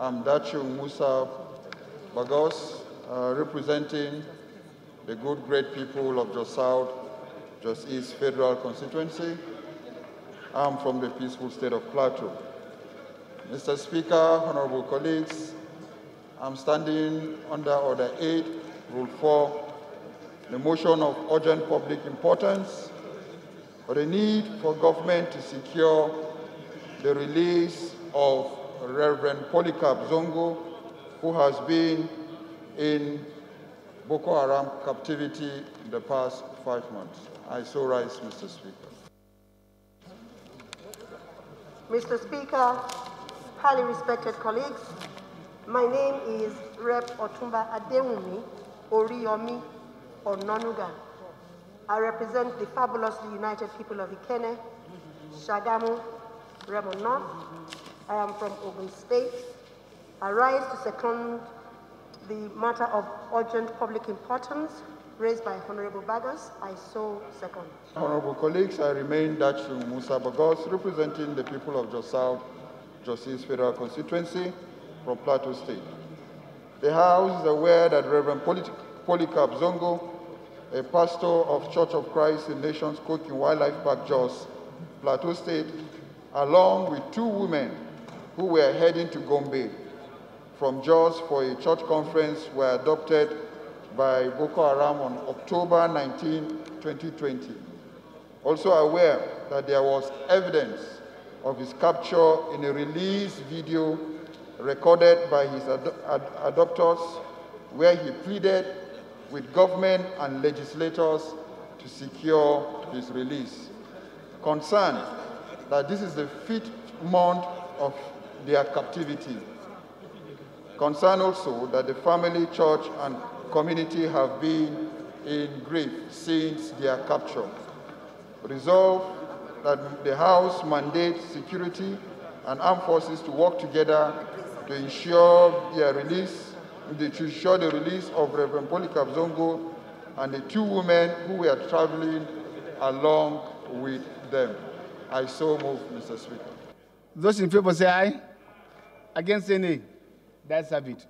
I'm Dachung Musa Bagos, uh, representing the good, great people of Jos South, Jos East Federal Constituency. I'm from the peaceful state of Plateau. Mr. Speaker, honorable colleagues, I'm standing under Order 8, Rule 4, the motion of urgent public importance for the need for government to secure the release of Reverend Polycarp Zango, who has been in Boko Haram captivity in the past five months. I so rise, Mr. Speaker. Mr. Speaker, highly respected colleagues, my name is Rep. Otumba Adewumi Oriyomi Onanuga. I represent the fabulously united people of Ikenne, Shagamu, Remo North. I am from Ogun State. I rise to second the matter of urgent public importance raised by Honorable Bagos. I so second. Honorable colleagues, I remain Dachung Musa Bagos, representing the people of Jos South, Jos Federal Constituency from Plateau State. The House is aware that Reverend Poly- Polycarp Zango, a pastor of Church of Christ in Nations COCIN Wildlife Park, Jos, Plateau State, along with two women who were heading to Gombe from Jos for a church conference were adopted by Boko Haram on October 19, 2020. Also aware that there was evidence of his capture in a release video recorded by his ad- ad- adopters where he pleaded with government and legislators to secure his release. Concerned that this is the fifth month of their captivity. Concern also that the family, church, and community have been in grief since their capture. Resolve that the House mandates security and armed forces to work together to ensure their release, to ensure the release of Reverend Polycarp Zango and the two women who were traveling along with them. I so move, Mr. Speaker. Those in favor say aye. Against say nay. That's a it.